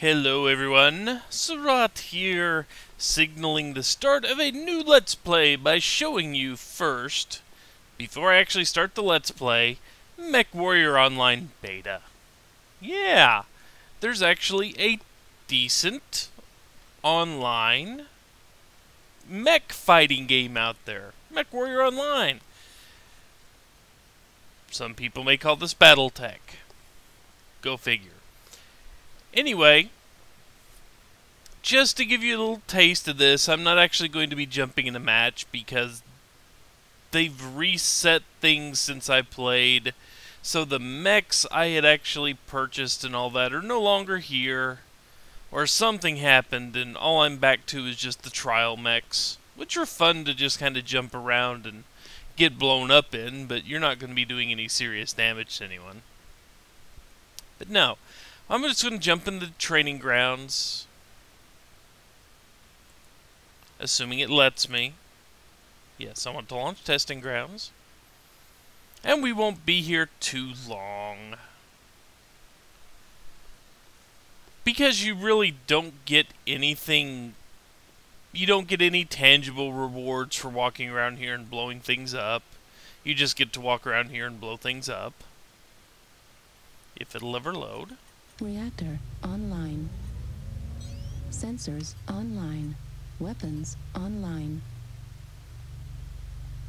Hello everyone, Suraht here, signaling the start of a new Let's Play by showing you first, before I actually start the Let's Play, MechWarrior Online Beta. Yeah, there's actually a decent online mech fighting game out there. MechWarrior Online. Some people may call this Battletech. Go figure. Anyway, just to give you a little taste of this, I'm not actually going to be jumping in a match because they've reset things since I played. So the mechs I had actually purchased and all that are no longer here. Or something happened and all I'm back to is just the trial mechs. Which are fun to just kind of jump around and get blown up in, but you're not going to be doing any serious damage to anyone. But no, I'm just going to jump into the training grounds. Assuming it lets me. Yes, I want to launch testing grounds. And we won't be here too long. Because you really don't get anything... You don't get any tangible rewards for walking around here and blowing things up. You just get to walk around here and blow things up. If it'll ever load. Reactor online. Sensors online. Weapons online.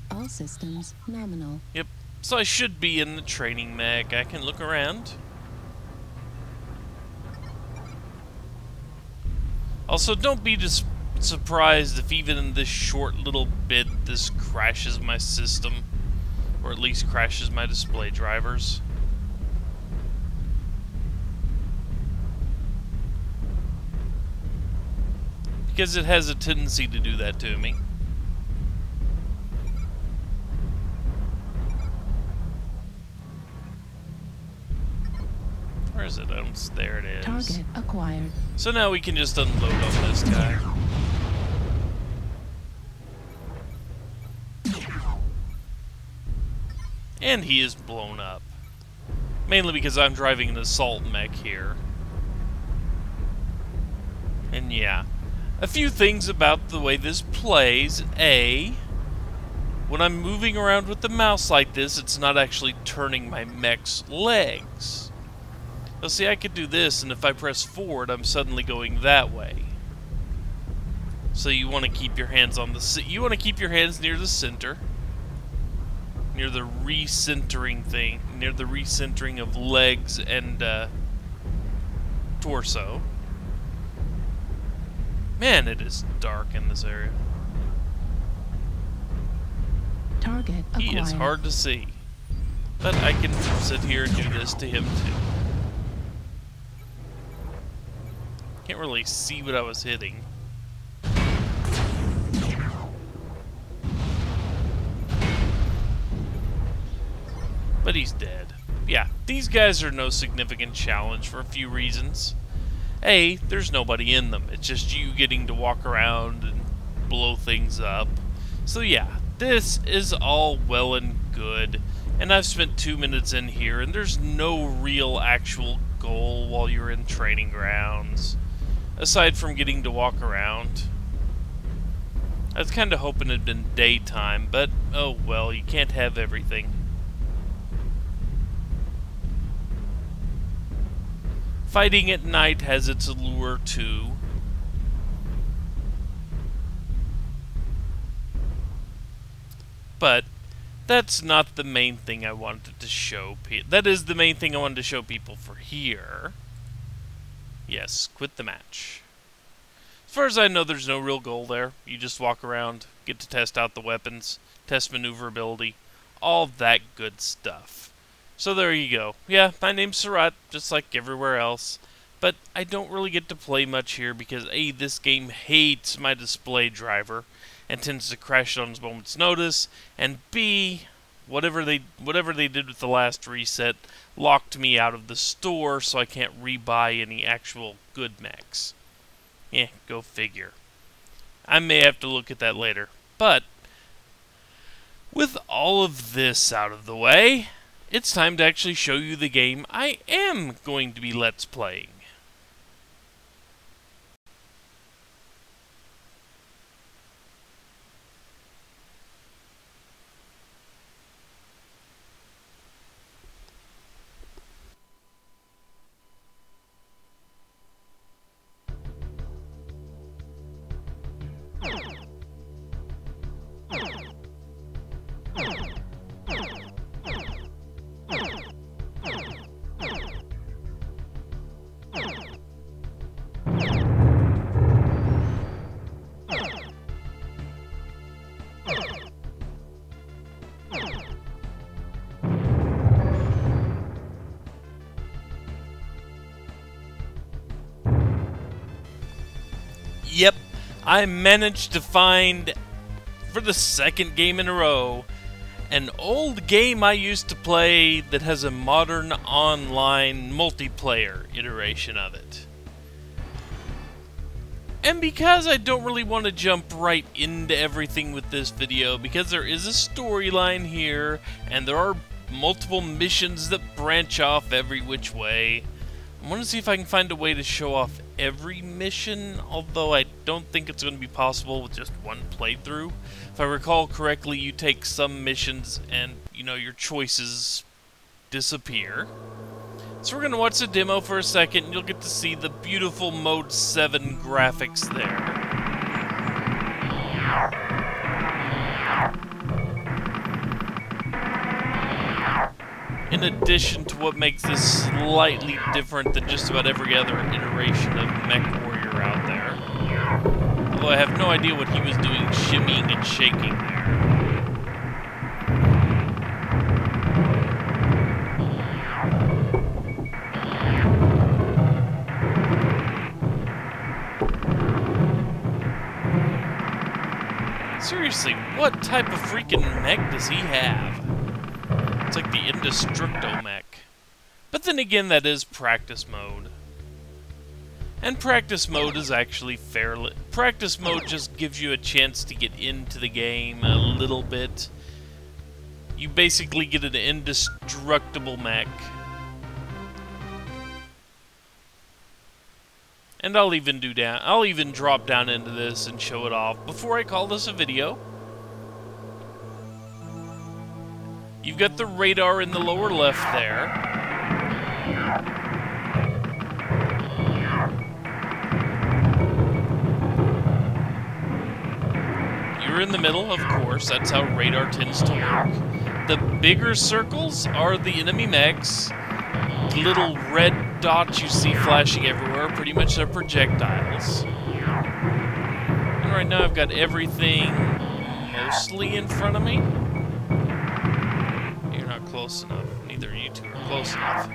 All systems nominal. Yep. So I should be in the training mag. I can look around. Also, don't be just surprised if even in this short little bit this crashes my system. Or at least crashes my display drivers. Because it has a tendency to do that to me. Where is it? Oh, there it is. Target acquired. So now we can just unload on this guy. And he is blown up. Mainly because I'm driving an assault mech here. And yeah, a few things about the way this plays. A, when I'm moving around with the mouse like this, it's not actually turning my mech's legs. Now see, I could do this, and if I press forward, I'm suddenly going that way. So you want to keep your hands on the... You want to keep your hands near the center. Near the recentering thing. Near the recentering of legs and uh, torso. Man, it is dark in this area. Target acquired. He is hard to see. But I can sit here and do this to him too. Can't really see what I was hitting. But he's dead. Yeah, these guys are no significant challenge for a few reasons. A, there's nobody in them. It's just you getting to walk around and blow things up. So yeah, this is all well and good. And I've spent two minutes in here, and there's no real actual goal while you're in training grounds. Aside from getting to walk around. I was kind of hoping it had been daytime, but oh well, you can't have everything. Fighting at night has its allure too. But that's not the main thing I wanted to show people. That is the main thing I wanted to show people for here. Yes, quit the match. As far as I know, there's no real goal there. You just walk around, get to test out the weapons, test maneuverability, all that good stuff. So there you go. Yeah, my name's Suraht, just like everywhere else. But I don't really get to play much here because A, this game hates my display driver and tends to crash it on its moment's notice, and B, whatever they whatever they did with the last reset locked me out of the store so I can't rebuy any actual good mechs. Yeah, go figure. I may have to look at that later. But with all of this out of the way, it's time to actually show you the game I am going to be Let's Playing. I managed to find, for the second game in a row, an old game I used to play that has a modern online multiplayer iteration of it. And because I don't really want to jump right into everything with this video, because there is a storyline here, and there are multiple missions that branch off every which way, I want to see if I can find a way to show off every mission, although I don't think it's going to be possible with just one playthrough. If I recall correctly, you take some missions and, you know, your choices disappear. So we're going to watch the demo for a second, and you'll get to see the beautiful Mode 7 graphics there. In addition to what makes this slightly different than just about every other iteration of Mech Warrior out there. Although I have no idea what he was doing shimmying and shaking there. Seriously, what type of freaking mech does he have? It's like the Indestructo mech. But then again, that is practice mode. And practice mode is actually fairly... Practice mode just gives you a chance to get into the game a little bit. You basically get an indestructible mech. And I'll even do down I'll even drop down into this and show it off before I call this a video. You've got the radar in the lower left there. In the middle, of course. That's how radar tends to work. The bigger circles are the enemy mechs. Little red dots you see flashing everywhere are pretty much their projectiles. And right now I've got everything mostly in front of me. You're not close enough. Neither you two are close enough.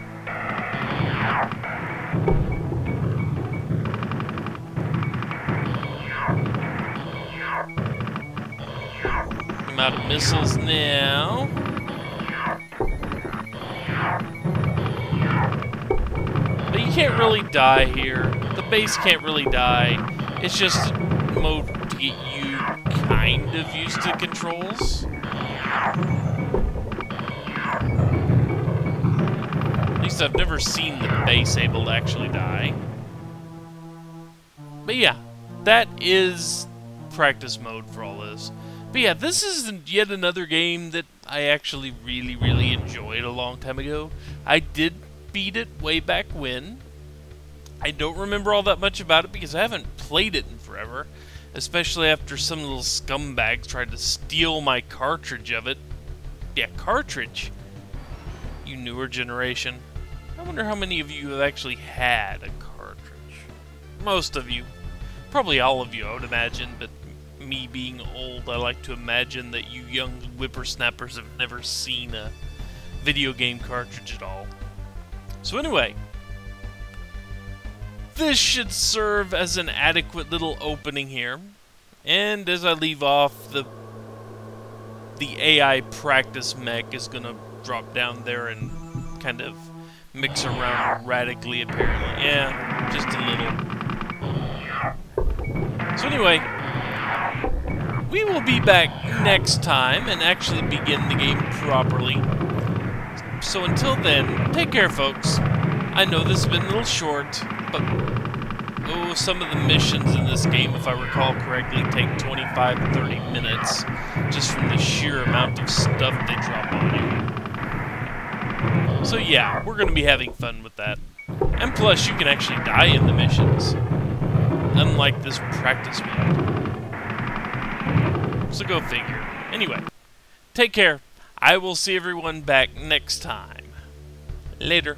I'm out of missiles now. But you can't really die here. The base can't really die. It's just mode to get you kind of used to controls. At least I've never seen the base able to actually die. But yeah, that is practice mode for all this. But yeah, this is yet another game that I actually really, really enjoyed a long time ago. I did beat it way back when. I don't remember all that much about it because I haven't played it in forever. Especially after some little scumbags tried to steal my cartridge of it. Yeah, cartridge. You newer generation. I wonder how many of you have actually had a cartridge. Most of you. Probably all of you, I would imagine, but me being old, I like to imagine that you young whippersnappers have never seen a video game cartridge at all. So anyway, this should serve as an adequate little opening here. And as I leave off, the the AI practice mech is to drop down there and kind of mix around radically, apparently. Yeah, just a little. So anyway, we will be back next time and actually begin the game properly. So until then, take care, folks. I know this has been a little short, but oh, some of the missions in this game, if I recall correctly, take 25 to 30 minutes just from the sheer amount of stuff they drop on you. So yeah, we're going to be having fun with that. And plus, you can actually die in the missions, unlike this practice mode. So go figure. Anyway, take care. I will see everyone back next time. Later.